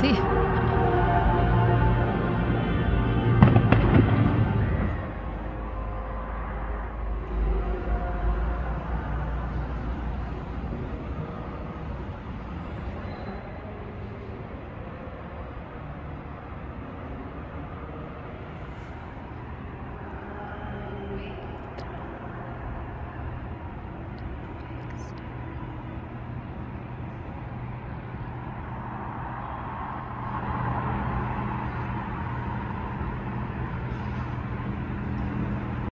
Sí.